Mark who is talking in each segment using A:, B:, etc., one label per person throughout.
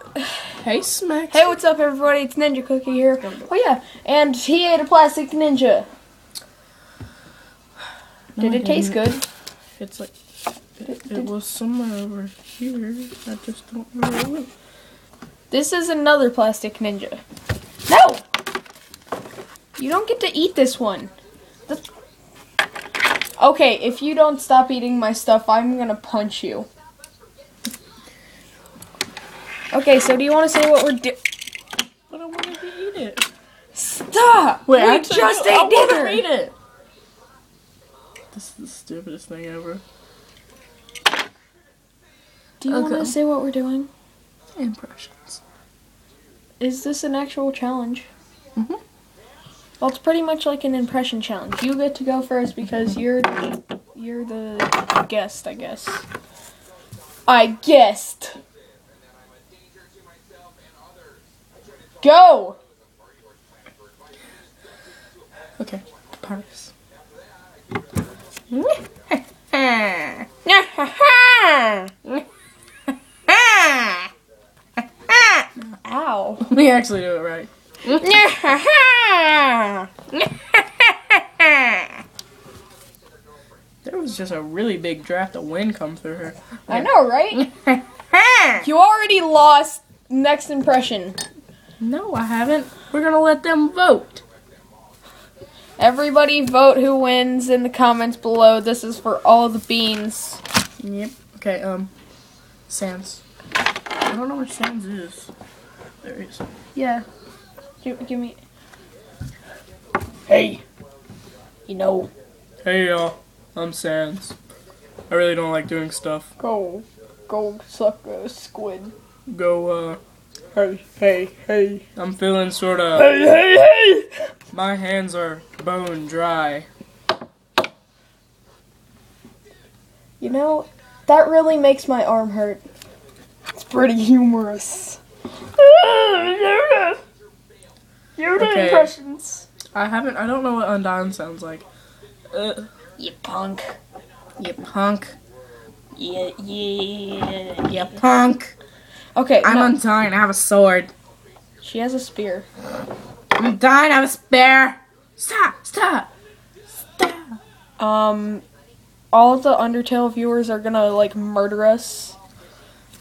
A: Hey, Smack.
B: Hey, what's up, everybody? It's Ninja Cookie here. Oh yeah, and he ate a plastic ninja. Did
A: I
B: it taste good?
A: It's like
B: Did,
A: it
B: did-
A: was somewhere over here. I just don't know.
B: This is another plastic ninja. No! You don't get to eat this one. This- Okay, if you don't stop eating my stuff, I'm gonna punch you. Okay, so do you want to say what we're doing?
A: But I to eat it.
B: Stop! we
A: actually,
B: just ate
A: wanna
B: dinner.
A: eat it. This is the stupidest thing ever.
B: Do you want to say what we're doing?
A: Impressions.
B: Is this an actual challenge?
A: Mhm.
B: Well, it's pretty much like an impression challenge. You get to go first because you're the, you're the guest, I guess. I guessed. Go.
A: Okay. Paris.
B: Ow.
A: Me actually do it right. There was just a really big draft of wind come through her.
B: I know, right? You already lost next impression.
A: No, I haven't. We're gonna let them vote.
B: Everybody vote who wins in the comments below. This is for all the beans.
A: Yep. Okay, um, Sans. I don't know where Sans is. There he is.
B: Yeah. Give, give me. Hey. You know,
A: Hey y'all, I'm Sans. I really don't like doing stuff.
B: go, go suck a squid.
A: Go, uh,
B: Hey, hey, hey.
A: I'm feeling sorta.
B: Hey, hey, hey!
A: My hands are bone dry.
B: You know, that really makes my arm hurt. It's pretty humorous. Yoda! Yoda
A: Okay.
B: impressions.
A: I haven't. I don't know what Undyne sounds like. Uh,
B: You punk.
A: you punk.
B: Yeah, yeah.
A: You punk.
B: Okay,
A: I'm
B: no,
A: Undyne. I have a sword.
B: she has a spear.
A: I'm Undyne. I have a spear. Stop! Stop! Stop!
B: Um, all the Undertale viewers are gonna like murder us.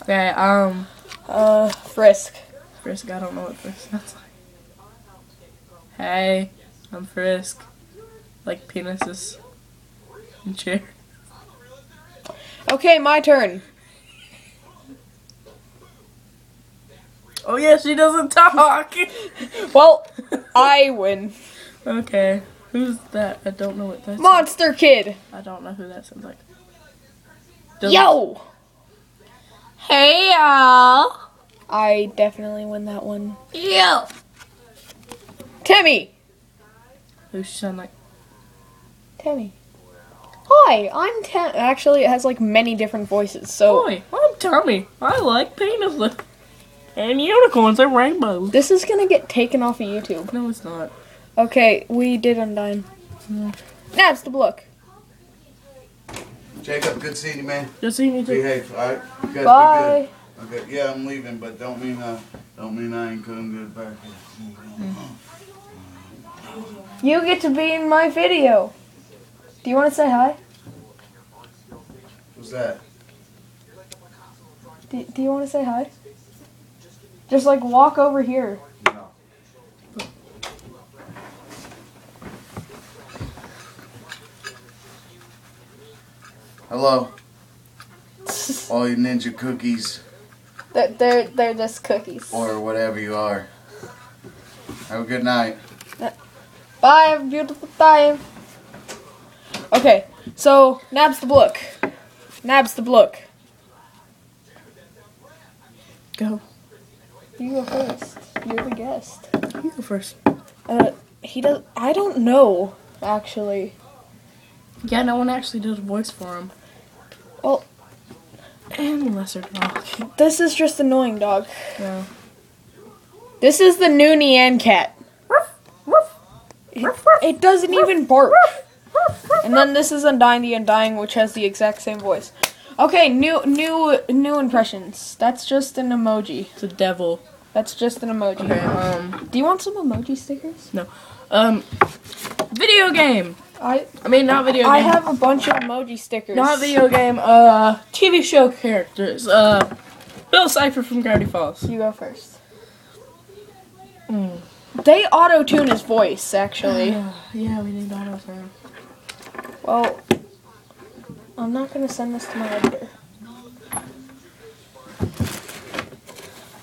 A: Okay. Um,
B: Uh, Frisk.
A: Frisk. I don't know what Frisk sounds like. Hey, I'm Frisk. Like penises. And chair.
B: Okay, my turn.
A: Oh yeah, she doesn't talk.
B: Well, I win.
A: okay. Who's that? I don't know what that.
B: Monster Kid.
A: I don't know who that sounds like.
B: Yo.
A: Hey y'all.
B: I definitely win that one.
A: Yo.
B: Temmie.
A: Who she sound like?
B: Temmie. Hi, I'm Tim. Actually, it has like many different voices. So
A: Boy, I'm Tommy. I like penises. And unicorns and rainbows.
B: this is gonna get taken off of YouTube.
A: No, it's not.
B: Okay, we did Undyne. Mm. Napstablook.
C: Jacob, good seeing you, man.
A: Just seeing me too.
C: Behave, alright? You guys
B: Bye.
C: be good. Okay, yeah, I'm leaving, but don't mean I don't mean I ain't coming good back. Mm.
B: You get to be in my video. Do you want to say hi?
C: What's that?
B: Do, do you want to say hi? Just like walk over here.
C: Hello, all you ninja cookies
B: They're they're, they're just cookies.
C: or whatever you are. Have a good night.
B: Bye, have a beautiful time. Okay, so Napstablook. Nabs the book.
A: Go.
B: You go first. You're the guest.
A: You go first.
B: Uh, he does. I don't know actually.
A: Yeah, no one actually did a voice for him.
B: Well-
A: and lesser dog.
B: This is just annoying, dog.
A: Yeah.
B: This is the new Nyan cat. It, it doesn't even bark. And then this is Undyne the Undying, which has the exact same voice. Okay, new new new impressions. That's just an emoji.
A: It's a devil.
B: That's just an emoji.
A: Okay, um,
B: Do you want some emoji stickers? No.
A: Um, video game.
B: I
A: I mean, not video game.
B: I have a bunch of emoji stickers.
A: Not video game, uh, TV show characters. Uh, Bill Cipher from Gravity Falls.
B: You go first.
A: Mm.
B: They auto tune his voice, actually.
A: yeah, we need auto tune.
B: Well, I'm not gonna send this to my editor.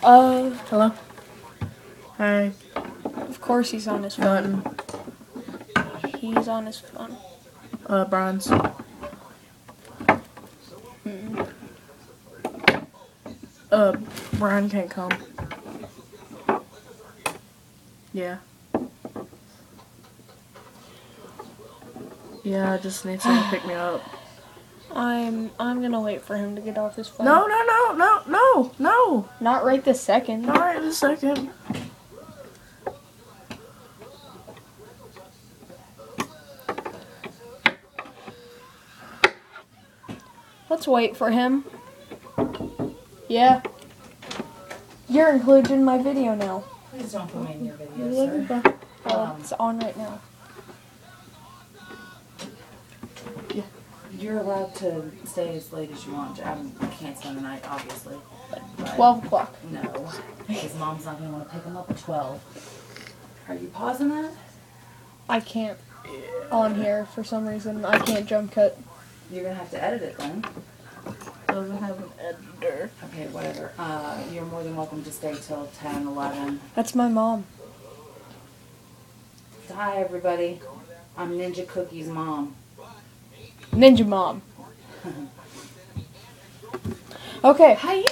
B: Uh,
A: Hello? Hi.
B: of course he's on his phone.
A: Gun.
B: He's on his phone.
A: Uh, bronze.
B: Hmm.
A: Uh, Brian can't come. Yeah. Yeah, I just need someone to pick me up.
B: I'm I'm gonna wait for him to get off his phone.
A: No, no, no, no, no, no.
B: not right this second.
A: Not right this second.
B: Let's wait for him. Yeah. You're included in my video now.
D: Please don't put me in your video, sir.
B: Oh,
D: Um,
B: it's on right now.
D: You're allowed to stay as late as you want. I'm, I can't spend the night, obviously. But,
B: Twelve o'clock.
D: No, because mom's not gonna want to pick him up at twelve. Are you pausing that?
B: I can't on here for some reason. I can't jump cut.
D: You're gonna have to edit it then.
A: Doesn't have an editor.
D: Okay, whatever. Uh, you're more than welcome to stay till 10, 11.
B: That's my mom.
D: Hi, everybody. I'm Ninja Cookie's mom.
B: Ninja mom. Okay.
D: Hiya!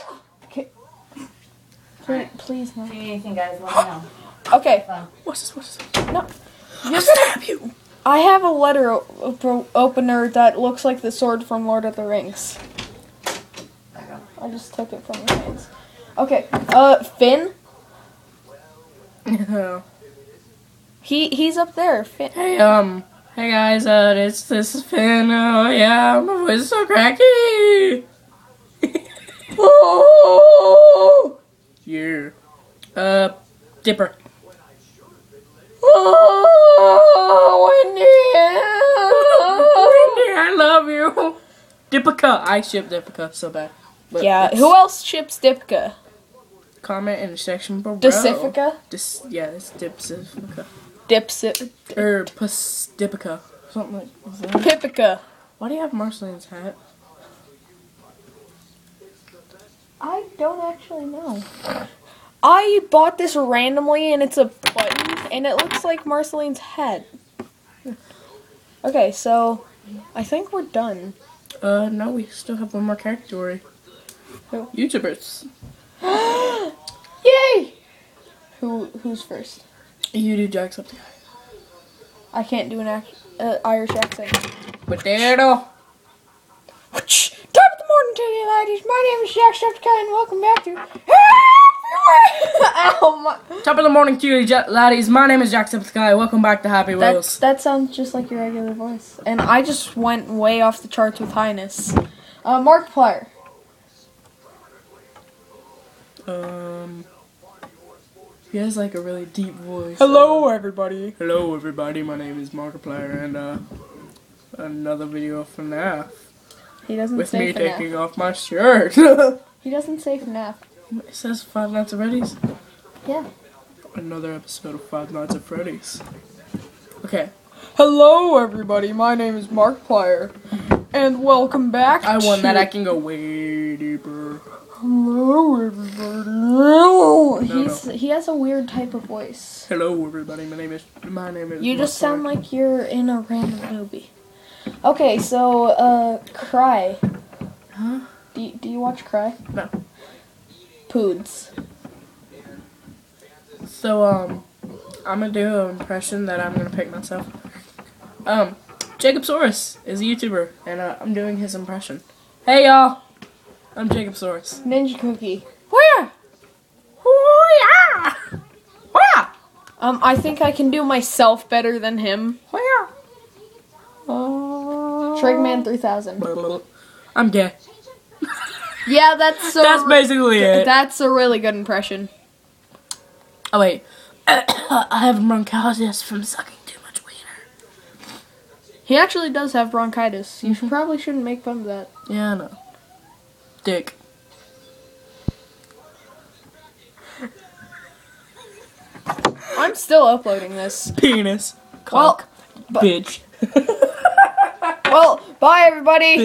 B: Please, please
D: If
B: no.
D: you need anything, guys, let me know.
B: Okay.
A: What's this? What's this?
B: No.
A: Stab you!
B: I have a letter op- opener that looks like the sword from Lord of the Rings.
D: There you go.
B: I just took it from your hands. Okay. Uh, Finn. He he's up there. Finn.
A: hey, um, hey guys, uh, this, this is Finn. Oh, yeah, my voice is so cracky! oh! Yeah. Uh, Dipper.
B: Oh, Wendy.
A: Wendy, I love you! Dipika. I ship Dipika so bad. But
B: Yeah.
A: it's-
B: Who else ships Dipka?
A: Comment in the section below.
B: Pacifica.
A: Dis- yeah, it's Dipsifica.
B: Dipsit.
A: Or Pacifica. Something like that.
B: Pipica.
A: Why do you have Marceline's hat?
B: I don't actually know. I bought this randomly and it's a button and it looks like Marceline's head. Okay, so I think we're done.
A: Uh, no, we still have one more category.
B: Who?
A: YouTubers.
B: Yay! Who who's first?
A: You do Jacksepticeye.
B: I can't do an ac- uh, Irish accent.
A: Potato.
B: Top of the morning to you, ladies. My name is Jacksepticeye and welcome back to. Ow, my-
A: Top of the morning to you, laddies. My name is Jacksepticeye. Welcome back to Happy
B: That,
A: Wheels.
B: that sounds just like your regular voice. And I just went way off the charts with highness. Uh, Markiplier.
A: Um, he has like a really deep voice.
B: Hello, everybody.
A: Hello, everybody. My name is Markiplier, and uh, another video of FNAF
B: He doesn't
A: with
B: say
A: me
B: FNAF.
A: taking off my shirt.
B: He doesn't say FNAF.
A: says Five Nights at Freddy's.
B: Yeah.
A: Another episode of Five Nights at Freddy's. Okay,
B: Hello, everybody. My name is Markiplier, and welcome back.
A: I won
B: to-
A: that. I can go way deeper.
B: Hello, everybody. No,
A: No,
B: he has a weird type of voice.
A: Hello, everybody. My name is. My name is.
B: You just sound like you're in a random movie. Okay, so uh, Cry.
A: Huh?
B: Do do you watch Cry?
A: No.
B: Poods.
A: So um, I'm gonna do an impression that I'm gonna pick myself. Um, Jacosaurus is a YouTuber, and uh, I'm doing his impression. Hey y'all, I'm Jacosaurus.
B: Ninja Cookie.
A: Where? Where? Where?
B: Um, I think I can do myself better than him.
A: Where? Uh,
B: Trigman 3000.
A: I'm gay.
B: Yeah, that's so.
A: That's basically it.
B: That's a really good impression.
A: oh wait, I have bronchitis from sucking too much wiener.
B: He actually does have bronchitis. You should, probably shouldn't make fun of that.
A: Yeah, I know. Dick.
B: I'm still uploading this.
A: Penis.
B: Well,
A: Cock.
B: but-
A: bitch.
B: Well, bye everybody.